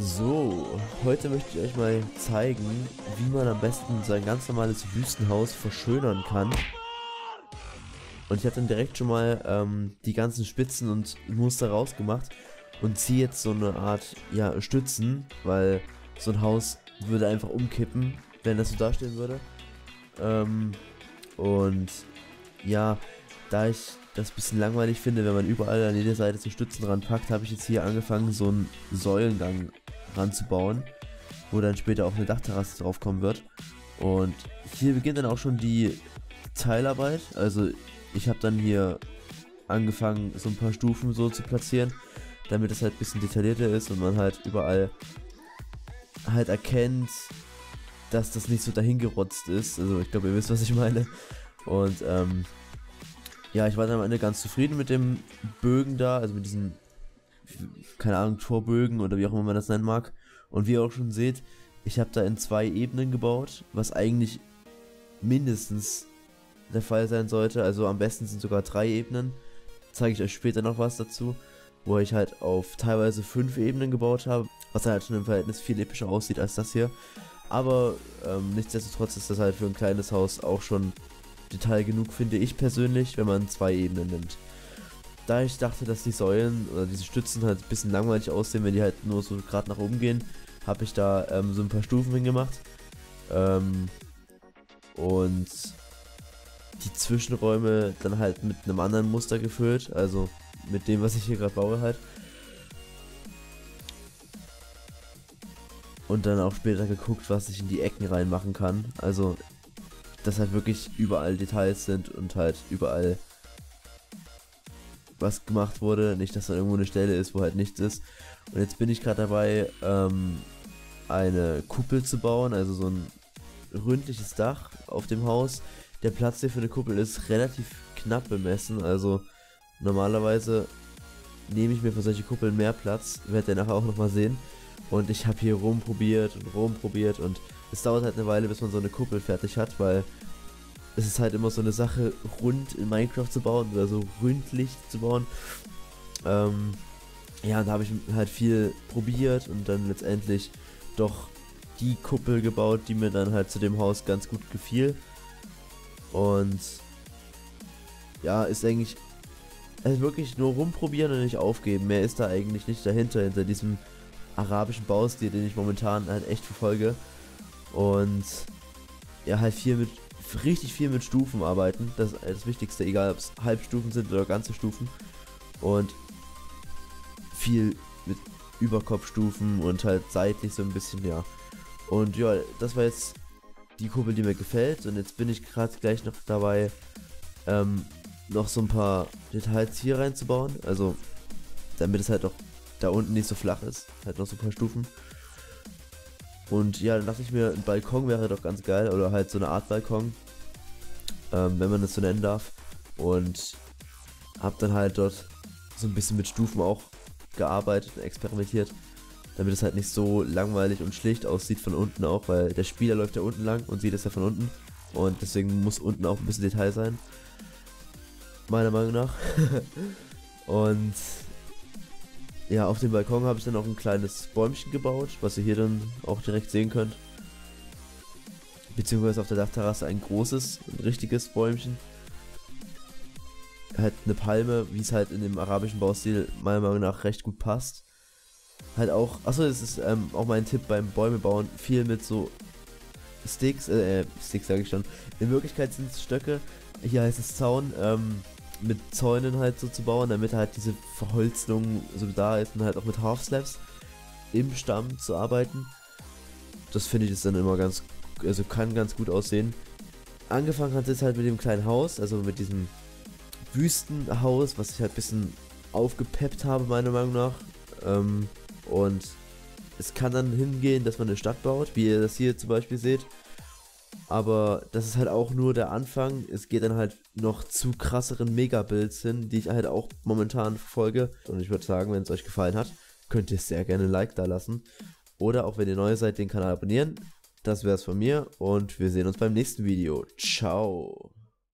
So, heute möchte ich euch mal zeigen, wie man am besten sein ganz normales Wüstenhaus verschönern kann. Und ich habe dann direkt schon mal ähm, die ganzen Spitzen und Muster rausgemacht und ziehe jetzt so eine Art ja, Stützen, weil so ein Haus würde einfach umkippen, wenn das so dastehen würde. Ähm, und ja, da ich das ein bisschen langweilig finde, wenn man überall an jeder Seite so Stützen dran packt, habe ich jetzt hier angefangen, so einen Säulengang ranzubauen, wo dann später auch eine Dachterrasse drauf kommen wird. Und hier beginnt dann auch schon die Teilarbeit. Also ich habe dann hier angefangen, so ein paar Stufen so zu platzieren, damit es halt ein bisschen detaillierter ist und man halt überall halt erkennt, dass das nicht so dahingerotzt ist. Also ich glaube, ihr wisst, was ich meine. Und ähm, ja, ich war dann am Ende ganz zufrieden mit dem Bögen da, also mit diesen, keine Ahnung, Torbögen oder wie auch immer man das nennen mag. Und wie ihr auch schon seht, ich habe da in zwei Ebenen gebaut, was eigentlich mindestens der Fall sein sollte. Also am besten sind sogar drei Ebenen. Zeige ich euch später noch was dazu, wo ich halt auf teilweise fünf Ebenen gebaut habe, was halt schon im Verhältnis viel epischer aussieht als das hier. Aber ähm, nichtsdestotrotz ist das halt für ein kleines Haus auch schon Detail genug, finde ich persönlich, wenn man zwei Ebenen nimmt. Da ich dachte, dass die Säulen oder diese Stützen halt ein bisschen langweilig aussehen, wenn die halt nur so gerade nach oben gehen, habe ich da ähm, so ein paar Stufen hingemacht. Ähm, und die Zwischenräume dann halt mit einem anderen Muster gefüllt, also mit dem, was ich hier gerade baue halt. Und dann auch später geguckt, was ich in die Ecken reinmachen kann. Also dass halt wirklich überall Details sind und halt überall was gemacht wurde. Nicht, dass da irgendwo eine Stelle ist, wo halt nichts ist. Und jetzt bin ich gerade dabei, ähm, eine Kuppel zu bauen, also so ein ründliches Dach auf dem Haus. Der Platz hier für eine Kuppel ist relativ knapp bemessen, also normalerweise nehme ich mir für solche Kuppeln mehr Platz, werdet ihr nachher auch nochmal sehen. Und ich habe hier rumprobiert und rumprobiert und es dauert halt eine Weile, bis man so eine Kuppel fertig hat, weil es ist halt immer so eine Sache, rund in Minecraft zu bauen oder so ründlich zu bauen. Ähm, ja, und da habe ich halt viel probiert und dann letztendlich doch die Kuppel gebaut, die mir dann halt zu dem Haus ganz gut gefiel. Und ja, ist eigentlich also wirklich nur rumprobieren und nicht aufgeben. Mehr ist da eigentlich nicht dahinter, hinter diesem arabischen Baustil, den ich momentan halt echt verfolge. Und ja, halt viel mit, richtig viel mit Stufen arbeiten. Das ist das Wichtigste, egal ob es Halbstufen sind oder ganze Stufen. Und viel mit Überkopfstufen und halt seitlich so ein bisschen, ja. Und ja, das war jetzt die Kuppel, die mir gefällt. Und jetzt bin ich gerade gleich noch dabei, ähm, noch so ein paar Details hier reinzubauen. Also, damit es halt auch da unten nicht so flach ist. Halt noch so ein paar Stufen. Und ja, dann dachte ich mir, ein Balkon wäre doch ganz geil. Oder halt so eine Art Balkon. Ähm, wenn man das so nennen darf. Und hab dann halt dort so ein bisschen mit Stufen auch gearbeitet und experimentiert. Damit es halt nicht so langweilig und schlicht aussieht von unten auch, weil der Spieler läuft ja unten lang und sieht es ja von unten. Und deswegen muss unten auch ein bisschen Detail sein. Meiner Meinung nach. und ja, auf dem Balkon habe ich dann auch ein kleines Bäumchen gebaut, was ihr hier dann auch direkt sehen könnt. Beziehungsweise auf der Dachterrasse ein großes, ein richtiges Bäumchen. Halt eine Palme, wie es halt in dem arabischen Baustil meiner Meinung nach recht gut passt. Halt auch, achso, das ist ähm, auch mein Tipp beim Bäume bauen, viel mit so Sticks, äh, Sticks sage ich schon. In Wirklichkeit sind es Stöcke, hier heißt es Zaun, ähm, mit Zäunen halt so zu bauen, damit halt diese Verholzung so da ist und halt auch mit Half Slabs im Stamm zu arbeiten. Das finde ich ist dann immer ganz, also kann ganz gut aussehen. Angefangen hat es halt mit dem kleinen Haus, also mit diesem Wüstenhaus, was ich halt ein bisschen aufgepeppt habe, meiner Meinung nach. Ähm, und es kann dann hingehen, dass man eine Stadt baut, wie ihr das hier zum Beispiel seht. Aber das ist halt auch nur der Anfang. Es geht dann halt noch zu krasseren Megabuilds hin, die ich halt auch momentan verfolge. Und ich würde sagen, wenn es euch gefallen hat, könnt ihr sehr gerne ein Like da lassen. Oder auch wenn ihr neu seid, den Kanal abonnieren. Das wäre es von mir und wir sehen uns beim nächsten Video. Ciao.